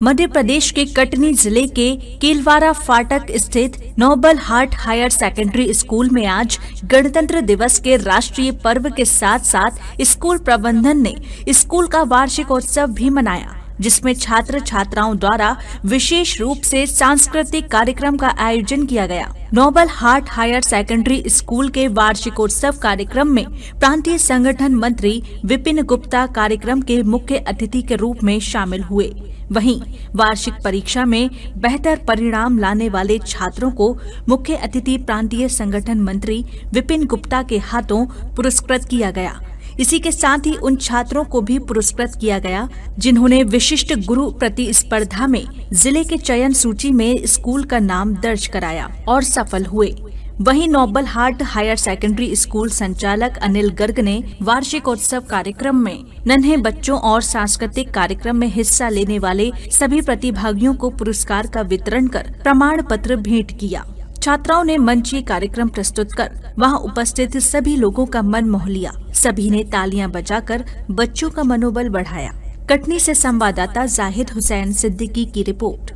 मध्य प्रदेश के कटनी ज़िले के केलवारा फाटक स्थित Noble Heart Higher Secondary School में आज गणतंत्र दिवस के राष्ट्रीय पर्व के साथ साथ स्कूल प्रबंधन ने स्कूल का वार्षिकोत्सव भी मनाया, जिसमें छात्र छात्राओं द्वारा विशेष रूप से सांस्कृतिक कार्यक्रम का आयोजन किया गया। Noble Heart Higher Secondary School के वार्षिकोत्सव कार्यक्रम में प्रांतीय संगठन मंत्री विपिन गुप्ता कार्यक्रम के मुख्य अतिथि के रूप में शामिल हुए। वहीं वार्षिक परीक्षा में बेहतर परिणाम लाने वाले छात्रों को मुख्य अतिथि प्रांतीय संगठन मंत्री विपिन गुप्ता के हाथों पुरस्कृत किया गया। इसी के साथ ही उन छात्रों को भी पुरस्कृत किया गया, जिन्होंने विशिष्ट गुरु प्रतिस्पर्धा में ज़िले के चयन सूची में स्कूल का नाम दर्ज कराया और सफल हुए। वहीं Noble Heart Higher Secondary School संचालक अनिल गर्ग ने वार्षिकोत्सव कार्यक्रम में नन्हे बच्चों और सांस्कृतिक कार्यक्रम में हिस्सा लेने वाले सभी प्रतिभागियों को पुरस्कार का वितरण कर प्रमाण पत्र भेंट किया। छात्राओं ने मंचीय कार्यक्रम प्रस्तुत कर वहाँ उपस्थित सभी लोगों का मन मोह लिया। सभी ने तालियाँ बजाकर बच्चों का मनोबल बढ़ाया। कटनी से संवाददाता जाहिद हुसैन सिद्दीकी की रिपोर्ट।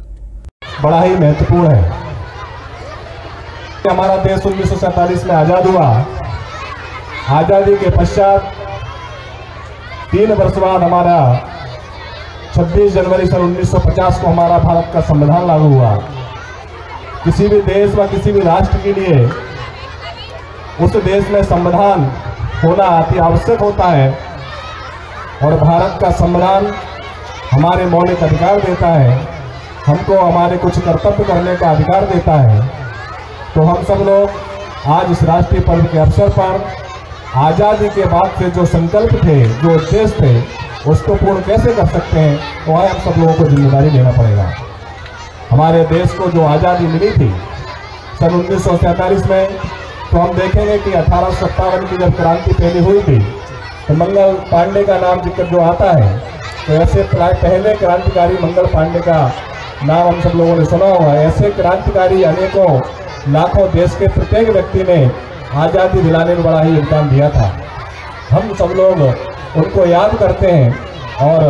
बड़ा ही महत्वपूर्ण है। हमारा देश उन्नीस सौ सैंतालीस में आज़ाद हुआ। आज़ादी के पश्चात तीन वर्ष बाद हमारा 26 जनवरी सन 1950 को हमारा भारत का संविधान लागू हुआ। किसी भी देश व किसी भी राष्ट्र के लिए उस देश में संविधान होना अति आवश्यक होता है और भारत का संविधान हमारे मौलिक अधिकार देता है, हमको हमारे कुछ कर्तव्य करने का अधिकार देता है। तो हम सब लोग आज इस राष्ट्रीय पर्व के अवसर पर आज़ादी के बाद से जो संकल्प थे, जो उद्देश्य थे, उसको पूर्ण कैसे कर सकते हैं तो आए हम सब लोगों को ज़िम्मेदारी लेना पड़ेगा। हमारे देश को जो आज़ादी मिली थी, सन उन्नीस सौ सैंतालीस में तो हम देखेंगे कि अठारह की जब क्रांति पहली हुई थी तो मंगल पांडे का नाम ज़िक्र जो आता है तो ऐसे पहले क्रांतिकारी मंगल पांडे का नाम हम सब लोगों ने सुना होगा। ऐसे क्रांतिकारी अनेकों लाखों देश के प्रत्येक व्यक्ति ने आज़ादी दिलाने में बड़ा ही योगदान दिया था। हम सब लोग उनको याद करते हैं और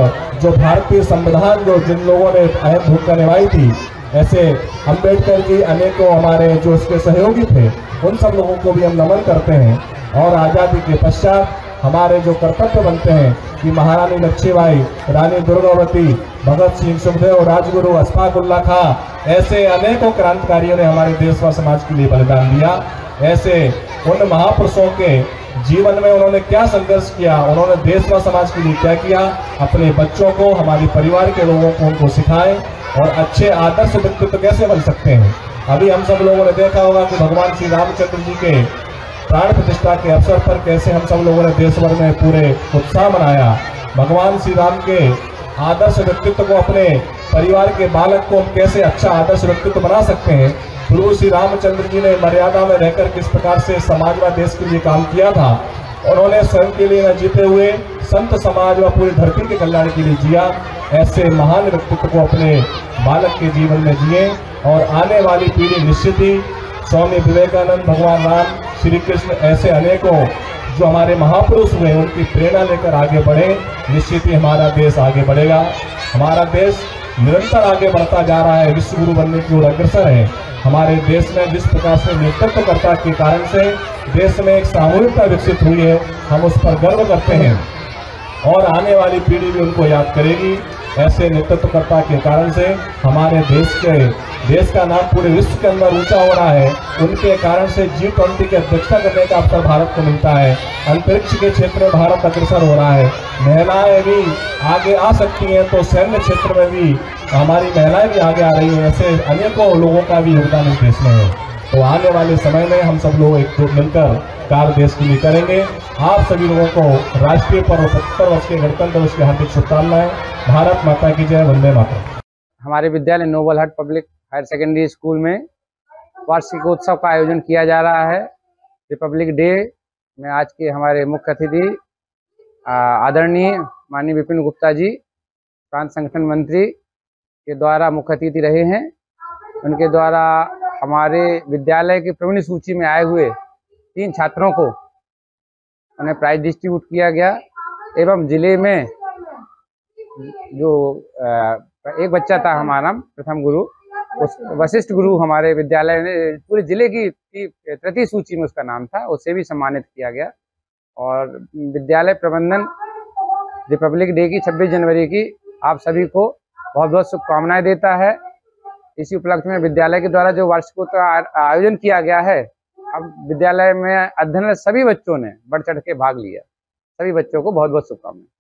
जो भारतीय संविधान जो जिन लोगों ने अहम भूमिका निभाई थी, ऐसे अंबेडकर जी अनेकों हमारे जो उसके सहयोगी थे, उन सब लोगों को भी हम नमन करते हैं और आज़ादी के पश्चात हमारे जो कर्तव्य बनते हैं कि महारानी लक्ष्मीबाई, रानी दुर्गावती, भगत सिंह सुखदेव, राजगुरु अशफाकुल्ला खां, ऐसे अनेकों क्रांतिकारियों ने हमारे देश व समाज के लिए बलिदान दिया। ऐसे उन महापुरुषों के जीवन में उन्होंने क्या संघर्ष किया, उन्होंने देश व समाज के लिए क्या किया? अपने बच्चों को, हमारे परिवार के लोगों को उनको सिखाएँ और अच्छे आदर्श व्यक्तित्व कैसे बन सकते हैं? अभी हम सब लोगों ने देखा होगा कि भगवान श्री रामचंद्र जी के प्राण प्रतिष्ठा के अवसर पर कैसे हम सब लोगों ने देश भर में पूरे उत्साह मनाया। भगवान श्री राम के आदर्श व्यक्तित्व को अपने परिवार के बालक को हम कैसे अच्छा आदर्श व्यक्तित्व बना सकते हैं? गुरु श्री रामचंद्र जी ने मर्यादा में रहकर किस प्रकार से समाज व देश के लिए काम किया था? उन्होंने स्वयं के लिए न जीते हुए संत समाज व पूरी धरती के कल्याण के लिए जिया। ऐसे महान व्यक्तित्व को अपने बालक के जीवन में जिए और आने वाली पीढ़ी निश्चित ही स्वामी विवेकानंद भगवान राम श्री कृष्ण ऐसे अनेकों जो हमारे महापुरुष हुए, उनकी प्रेरणा लेकर आगे बढ़े। निश्चित ही हमारा देश आगे बढ़ेगा। हमारा देश निरंतर आगे बढ़ता जा रहा है विश्व गुरु बनने की ओर अग्रसर है। हमारे देश में जिस प्रकार से नेतृत्वकर्ता के कारण से देश में एक सामूहिकता विकसित हुई है, हम उस पर गर्व करते हैं। और आने वाली पीढ़ी भी उनको याद करेगी। ऐसे नेतृत्वकर्ता के कारण से हमारे देश के देश का नाम पूरे विश्व के अंदर ऊँचा हो रहा है। उनके कारण से जी ट्वेंटी की अध्यक्षता करने का अवसर भारत को मिलता है। अंतरिक्ष के क्षेत्र में भारत अग्रसर हो रहा है। महिलाएँ भी आगे आ सकती हैं तो सैन्य क्षेत्र में भी हमारी महिलाएँ भी आगे आ रही हैं, ऐसे अनेकों लोगों का भी योगदान इस देश में है। तो आने वाले समय में हम सब लोग एकजुट मिलकर कार्य देश के लिए करेंगे। आप सभी लोगों को राष्ट्रीय पर्व सत्तर वर्ष के गणतंत्र दिवस की हार्दिक शुभकामनाएँ। भारत माता की जय, वंदे माता हमारे विद्यालय नोबल हट पब्लिक हायर सेकेंडरी स्कूल में वार्षिकोत्सव का आयोजन किया जा रहा है। रिपब्लिक डे में आज के हमारे मुख्य अतिथि आदरणीय माननीय विपिन गुप्ता जी, प्रांत संगठन मंत्री के द्वारा मुख्य अतिथि रहे हैं। उनके द्वारा हमारे विद्यालय की प्रवीण सूची में आए हुए तीन छात्रों को उन्हें प्राइज डिस्ट्रीब्यूट किया गया एवं ज़िले में जो एक बच्चा था हमारा, प्रथम गुरु उस वशिष्ठ गुरु हमारे विद्यालय ने पूरे ज़िले की, तृतीय सूची में उसका नाम था उसे भी सम्मानित किया गया। और विद्यालय प्रबंधन रिपब्लिक डे की 26 जनवरी की आप सभी को बहुत बहुत शुभकामनाएँ देता है। इसी उपलक्ष्य में विद्यालय के द्वारा जो वार्षिकोत्सव आयोजन किया गया है अब विद्यालय में अध्ययन सभी बच्चों ने बढ़ चढ़ के भाग लिया। सभी बच्चों को बहुत बहुत शुभकामनाएँ।